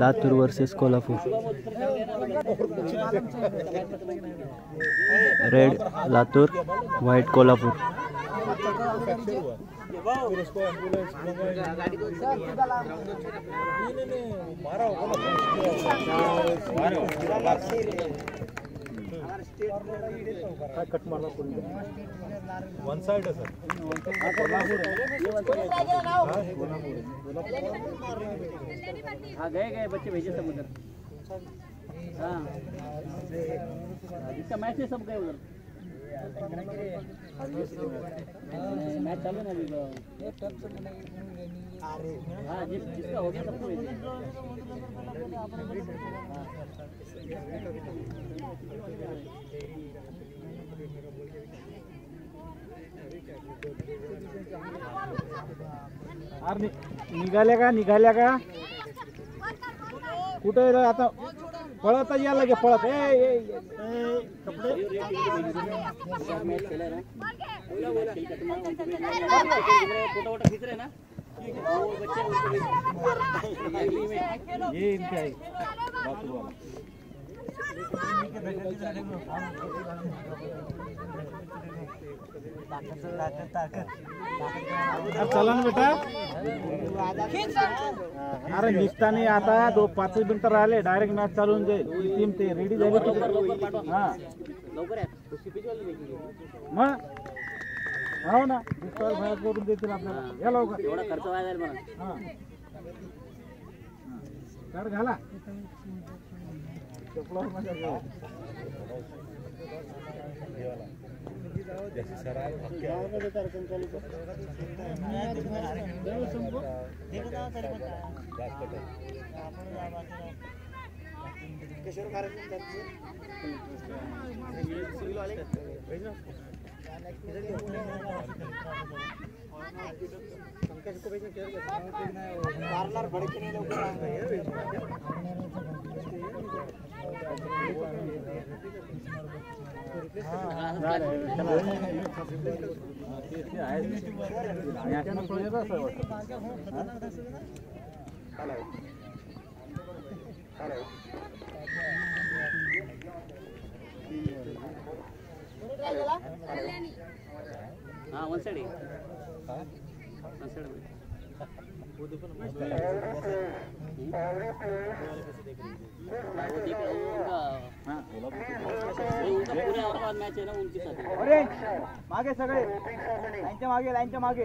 Latur versus Kolhapur. Red Latur white Kolhapur. One side है sir. हाँ गए गए बच्चे भेजे सब उधर हाँ जिसका मैच सब गए उधर. मैच चालू ना अभी हाँ जिसका हो गया सबको निघाल्या का निघाल्या का कुठे आता पळत यायला लागे पळत ए, कपडे है हैं ये इनके चला ना बेटा। अरे निघता नाही आता दो पाच मिनिटं राहिले डायरेक्ट मॅच चालून जाईल। ती टीम ते रेडी झाली हा। मग? हो ना डिस्टॉल बाहेर करून देतील आपल्याला या लवकर एवढा खर्च व्हायला जाईल मला हा कर घाला चपलावर नका जाऊ. गावामध्ये कार्यक्रम चालू कर. आणि अचानक तो येत असं वाटतं. हाँ वन साइड वन साइड हा, उनका पूरा औरंगाबाद मैच है ना उनके साथ है। अरे मागे सगळे लाईनच्या मागे लाईनच्या मागे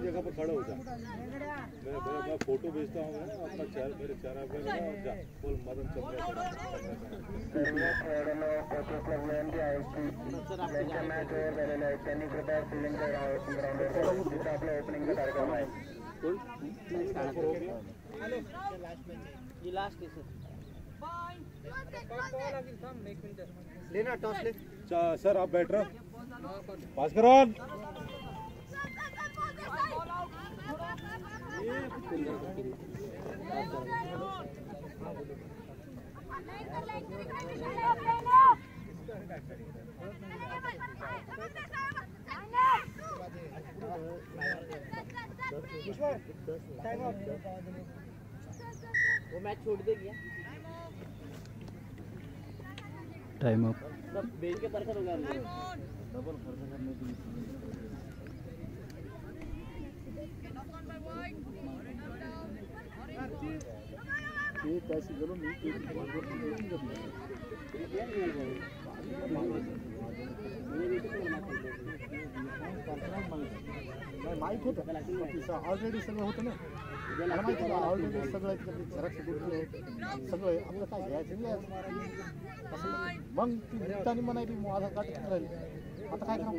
जगह पर खड़ा हो। जा मैं मैं फ़ोटो भेजता हूँ अपना चेहरा मेरे लगा जा बोल मदन चंद्र ये लास्ट है सर चा- सर आप बैठ रहो पास करो वो मैच छोड़ देगी टाइम अप सब बेच के परसर गया माहित होतं ऑलरेडी सगळं होतं ना। मला माहिती आहे ऑलरेडी सगळं झेरॉक्स घेतली आहे सगळं आहे. आपलं काय घ्यायचं नाही घ्यायचं. असं मग ती निघताना म्हणायची मग आधार कार्ड किती राहील. आता काय करावं?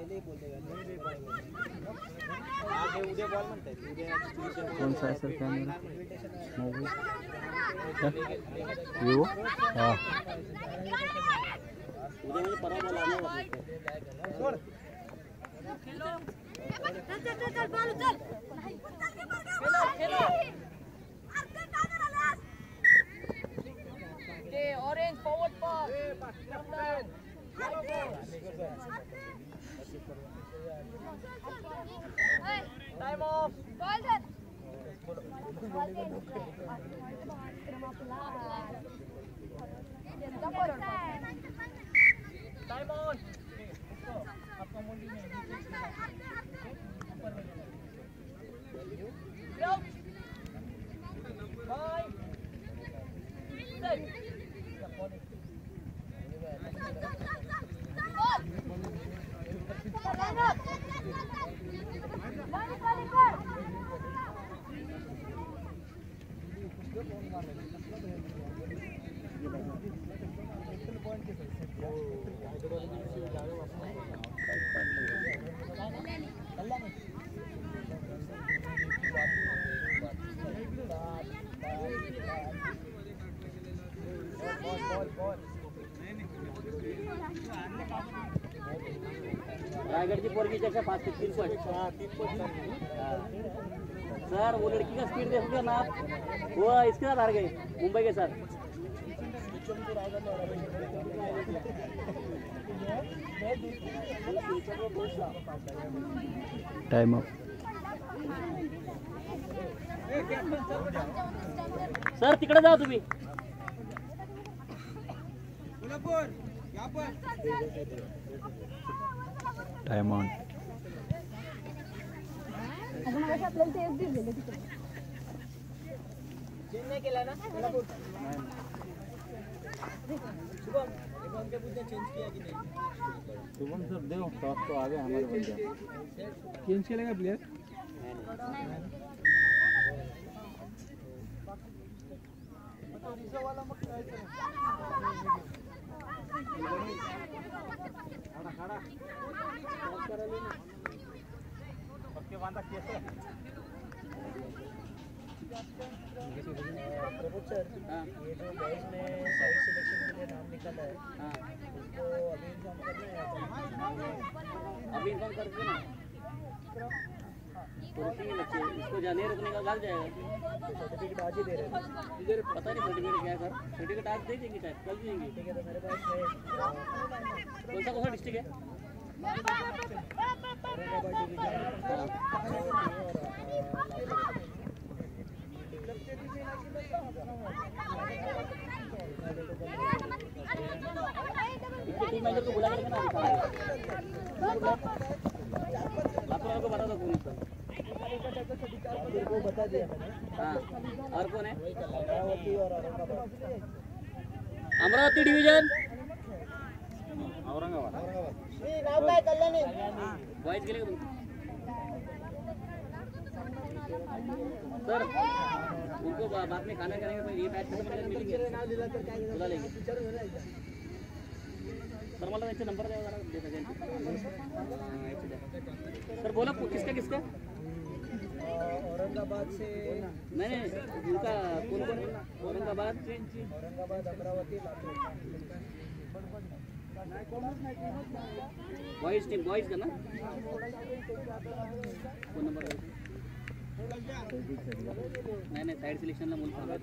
बॉले कौन सा है सर कैमरा मोबाइल विवो हाँ उद्या म्हणजे परवा आणावं लागतं. Orange forward pass. Time off. Ball set. Time on. आपका मोली नहीं ऊपर में लो बाय सेट रायगढ़ की पोरगी जैसे फास्ट तीन पॉइंट सर वो लड़की का स्पीड देखोगे ना आप? वो इसके साथ हार गए मुंबई के साथ। टाइम अप सर तिकडे जा तुम्ही. टाइम ऑन शुभम सर दो टॉप तो आ गए हमारे बंदे चेंज चलेगा प्लेयर सर हाँ ये जो बॉयज़ ने साइड सिलेक्शन के लिए नाम निकाला है। हाँ उसको अभी इन्फॉर्म करना है अभी इन्फॉर्म कर दो ना रुकेंगे बच्चे इसको जाने रुकने का भाग जाएगा। इधर पता नहीं सर्टिफिकेट क्या है सर सर्टिफिकेट आज दे देंगे शायद कल देंगे। कौन सा कौन सा डिस्ट्रिक्ट है? बुला करके ना दिखाओ लाखों को बता दो कौन सा वो बता दिया मैंने हाँ और कौन अमरावती डिवीज़न। औरंगाबाद सर उनको बाद में खाना करेंगे तो ये बैच लेंगे। सर त्यांचे नंबर द्या हाँ, सर बोला किसका किसका? औरंगाबाद से नहीं नहीं उनका कौन कौन? Aurangabad. Aurangabad Amravati boys team boys का ना? फ़ोन नंबर नाही नाही साईड सिलेक्शनला मुलं थांबत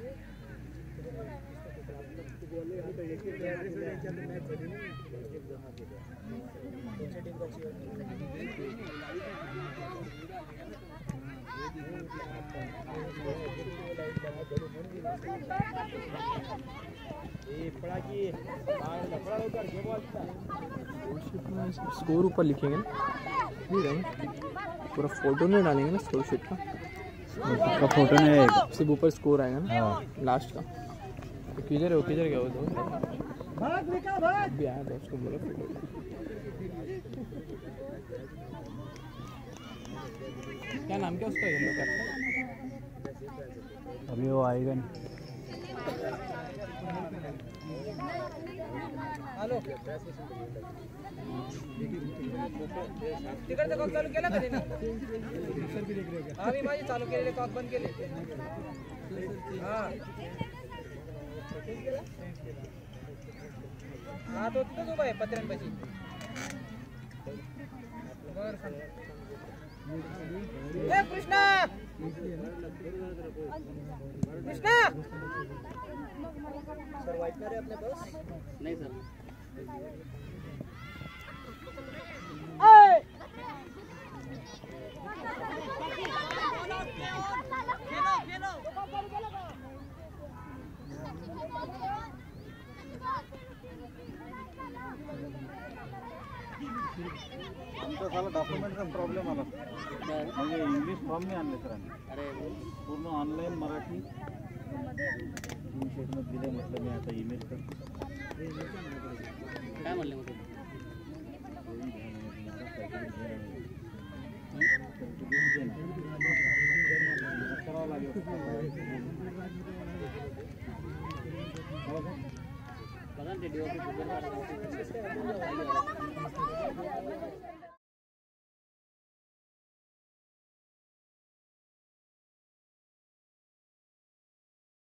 स्कोर ऊपर लिखेंगे ना। पूरा फ़ोटो नहीं डालेंगे ना स्कोर शीट का। फ़ोटो नहीं सिर्फ़ ऊपर स्कोर आएगा ना। हाँ। लास्ट का। किधर है वो किधर गया वो दो भी आया था उसको बोला। क्या नाम क्या उसका येलो का? अभी वो आएगा नहीं। तिकडचं कॉक चालू केला का त्यांनी आम्ही माझे चालू केलेले कॉक बंद केले हा। हा तो तिथंच उभा आहे पत्र्यांपाशी बर सांग कृष्णा! कृष्णा! सर वाईटणार आहे आपल्या बस नहीं सर। झाला डॉक्युमेंटचा प्रॉब्लेम आला म्हणजे इंग्लिश फॉर्म नाही आणले सरांनी अरे पूर्ण ऑनलाईन मराठी तीन दिले म्हटलं मी आता ईमेल करतो काय म्हणले करावं लागेल बघा ते DOP